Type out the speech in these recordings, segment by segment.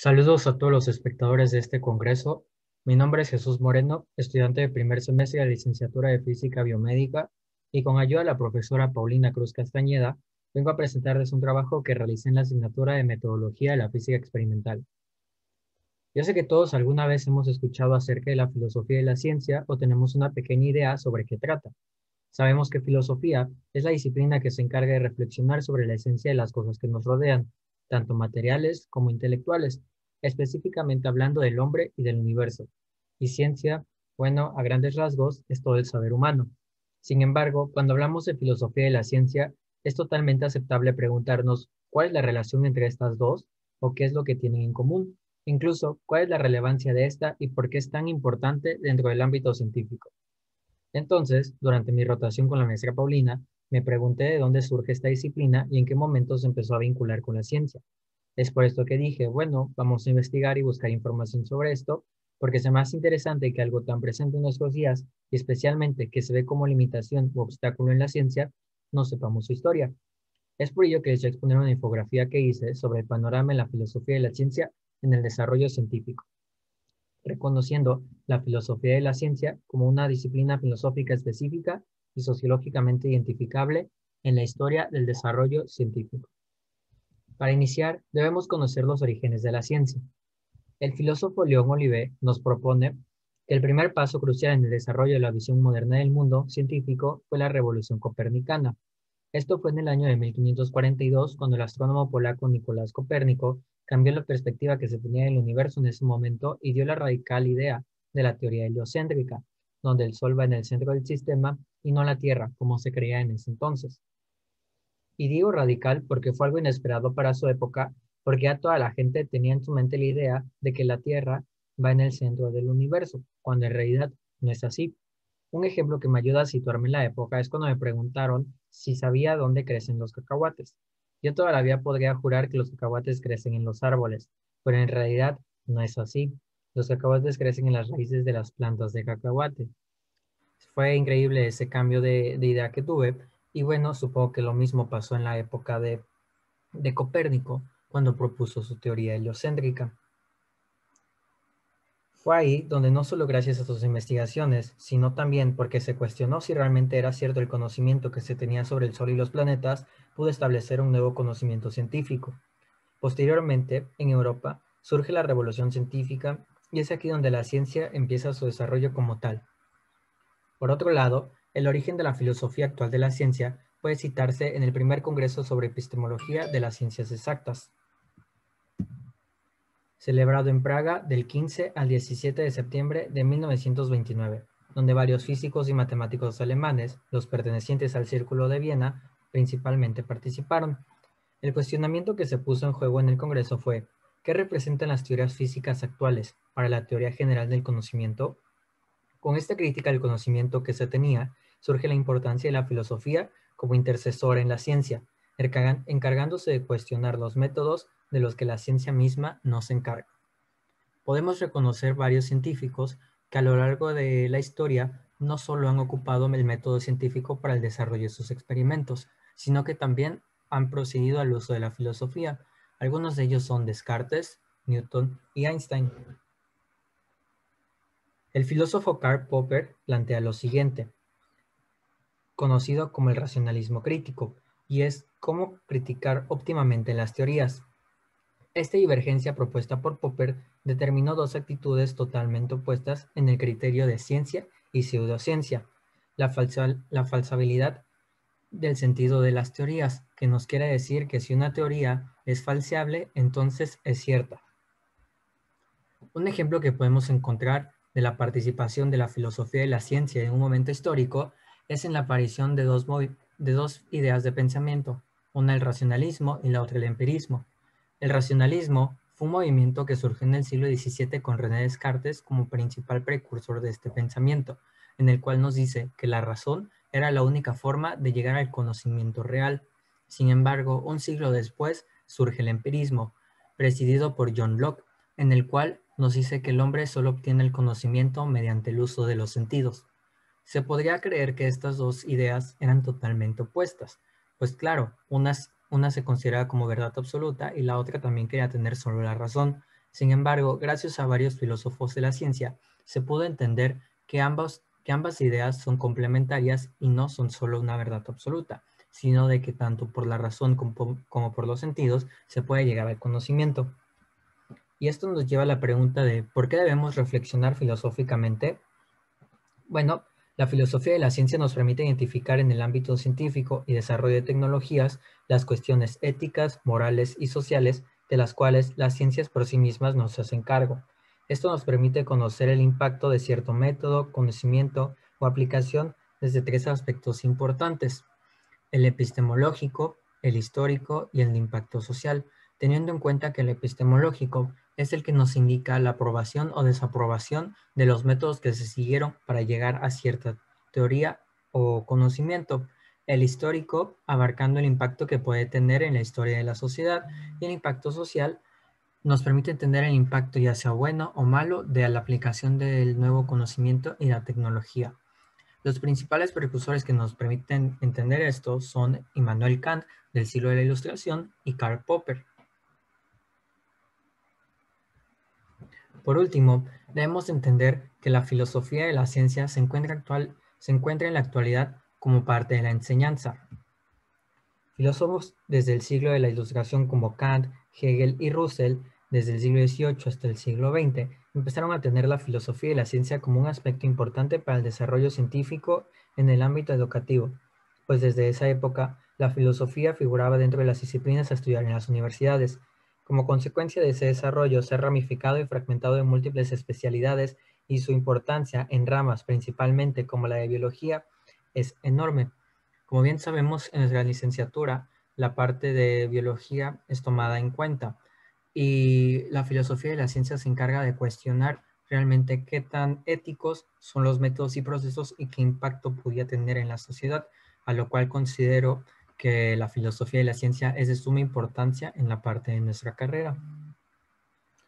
Saludos a todos los espectadores de este congreso. Mi nombre es Jesús Moreno, estudiante de primer semestre de licenciatura de Física Biomédica y con ayuda de la profesora Paulina Cruz Castañeda, vengo a presentarles un trabajo que realicé en la asignatura de Metodología de la Física Experimental. Yo sé que todos alguna vez hemos escuchado acerca de la filosofía de la ciencia o tenemos una pequeña idea sobre qué trata. Sabemos que filosofía es la disciplina que se encarga de reflexionar sobre la esencia de las cosas que nos rodean, tanto materiales como intelectuales, específicamente hablando del hombre y del universo. Y ciencia, bueno, a grandes rasgos, es todo el saber humano. Sin embargo, cuando hablamos de filosofía de la ciencia, es totalmente aceptable preguntarnos cuál es la relación entre estas dos o qué es lo que tienen en común, incluso cuál es la relevancia de esta y por qué es tan importante dentro del ámbito científico. Entonces, durante mi rotación con la maestra Paulina, me pregunté de dónde surge esta disciplina y en qué momento se empezó a vincular con la ciencia. Es por esto que dije, bueno, vamos a investigar y buscar información sobre esto, porque es más interesante que algo tan presente en nuestros días, y especialmente que se ve como limitación u obstáculo en la ciencia, no sepamos su historia. Es por ello que les voy a exponer una infografía que hice sobre el panorama en la filosofía de la ciencia en el desarrollo científico, reconociendo la filosofía de la ciencia como una disciplina filosófica específica y sociológicamente identificable en la historia del desarrollo científico. Para iniciar, debemos conocer los orígenes de la ciencia. El filósofo León Olivet nos propone que el primer paso crucial en el desarrollo de la visión moderna del mundo científico fue la revolución copernicana. Esto fue en el año de 1542, cuando el astrónomo polaco Nicolás Copérnico cambió la perspectiva que se tenía del universo en ese momento y dio la radical idea de la teoría heliocéntrica, donde el Sol va en el centro del sistema y no la Tierra, como se creía en ese entonces. Y digo radical porque fue algo inesperado para su época, porque ya toda la gente tenía en su mente la idea de que la Tierra va en el centro del universo, cuando en realidad no es así. Un ejemplo que me ayuda a situarme en la época es cuando me preguntaron si sabía dónde crecen los cacahuates. Yo todavía podría jurar que los cacahuates crecen en los árboles, pero en realidad no es así. Los cacahuates crecen en las raíces de las plantas de cacahuate fue increíble ese cambio de, idea que tuve. Y bueno, supongo que lo mismo pasó en la época de, de Copérnico, cuando propuso su teoría heliocéntrica. Fue ahí donde no solo gracias a sus investigaciones, sino también porque se cuestionó si realmente era cierto el conocimiento que se tenía sobre el Sol y los planetas, pudo establecer un nuevo conocimiento científico. Posteriormente, en Europa, surge la revolución científica y es aquí donde la ciencia empieza su desarrollo como tal, por otro lado, el origen de la filosofía actual de la ciencia puede citarse en el primer Congreso sobre Epistemología de las Ciencias Exactas, celebrado en Praga del 15 al 17 de septiembre de 1929, donde varios físicos y matemáticos alemanes, los pertenecientes al Círculo de Viena, principalmente participaron. El cuestionamiento que se puso en juego en el Congreso fue, ¿qué representan las teorías físicas actuales para la teoría general del conocimiento? Con esta crítica del conocimiento que se tenía, surge la importancia de la filosofía como intercesora en la ciencia, encargándose de cuestionar los métodos de los que la ciencia misma no se encarga. Podemos reconocer varios científicos que a lo largo de la historia no solo han ocupado el método científico para el desarrollo de sus experimentos, sino que también han procedido al uso de la filosofía. Algunos de ellos son Descartes, Newton y Einstein. El filósofo Karl Popper plantea lo siguiente, conocido como el racionalismo crítico, y es cómo criticar óptimamente las teorías. Esta divergencia propuesta por Popper determinó dos actitudes totalmente opuestas en el criterio de ciencia y pseudociencia. La, la falsabilidad del sentido de las teorías, que nos quiere decir que si una teoría es falseable, entonces es cierta. Un ejemplo que podemos encontrar de la participación de la filosofía y la ciencia en un momento histórico es en la aparición de dos, de dos ideas de pensamiento, una el racionalismo y la otra el empirismo. El racionalismo fue un movimiento que surgió en el siglo XVII con René Descartes como principal precursor de este pensamiento, en el cual nos dice que la razón era la única forma de llegar al conocimiento real. Sin embargo, un siglo después surge el empirismo, presidido por John Locke, en el cual nos dice que el hombre solo obtiene el conocimiento mediante el uso de los sentidos. Se podría creer que estas dos ideas eran totalmente opuestas, pues claro, una, una se considera como verdad absoluta y la otra también quería tener solo la razón. Sin embargo, gracias a varios filósofos de la ciencia, se pudo entender que, ambos, que ambas ideas son complementarias y no son solo una verdad absoluta, sino de que tanto por la razón como por los sentidos se puede llegar al conocimiento. Y esto nos lleva a la pregunta de ¿por qué debemos reflexionar filosóficamente? Bueno, la filosofía de la ciencia nos permite identificar en el ámbito científico y desarrollo de tecnologías las cuestiones éticas, morales y sociales de las cuales las ciencias por sí mismas nos hacen cargo. Esto nos permite conocer el impacto de cierto método, conocimiento o aplicación desde tres aspectos importantes, el epistemológico, el histórico y el de impacto social, teniendo en cuenta que el epistemológico es el que nos indica la aprobación o desaprobación de los métodos que se siguieron para llegar a cierta teoría o conocimiento, el histórico abarcando el impacto que puede tener en la historia de la sociedad y el impacto social nos permite entender el impacto ya sea bueno o malo de la aplicación del nuevo conocimiento y la tecnología. Los principales precursores que nos permiten entender esto son Immanuel Kant del siglo de la Ilustración y Karl Popper. Por último, debemos entender que la filosofía de la ciencia se encuentra, actual, se encuentra en la actualidad como parte de la enseñanza. Filósofos desde el siglo de la Ilustración como Kant, Hegel y Russell, desde el siglo XVIII hasta el siglo XX, empezaron a tener la filosofía y la ciencia como un aspecto importante para el desarrollo científico en el ámbito educativo, pues desde esa época la filosofía figuraba dentro de las disciplinas a estudiar en las universidades. Como consecuencia de ese desarrollo, se ha ramificado y fragmentado en múltiples especialidades y su importancia en ramas principalmente como la de biología es enorme. Como bien sabemos, en nuestra licenciatura, la parte de biología es tomada en cuenta y la filosofía de la ciencia se encarga de cuestionar realmente qué tan éticos son los métodos y procesos y qué impacto podía tener en la sociedad, a lo cual considero que la filosofía de la ciencia es de suma importancia en la parte de nuestra carrera.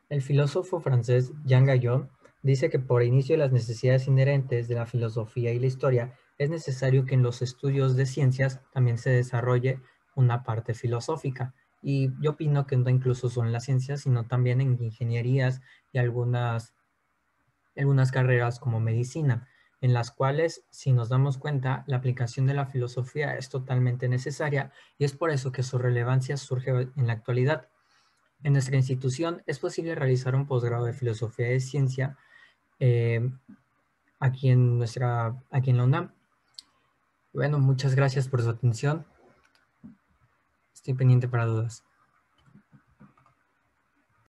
El filósofo francés Jean Gallon dice que por inicio de las necesidades inherentes de la filosofía y la historia es necesario que en los estudios de ciencias también se desarrolle una parte filosófica. Y yo opino que no incluso son las ciencias, sino también en ingenierías y algunas, algunas carreras como medicina, en las cuales, si nos damos cuenta, la aplicación de la filosofía es totalmente necesaria y es por eso que su relevancia surge en la actualidad. En nuestra institución es posible realizar un posgrado de filosofía de ciencia eh, aquí, en nuestra, aquí en la UNAM bueno, muchas gracias por su atención. Estoy pendiente para dudas.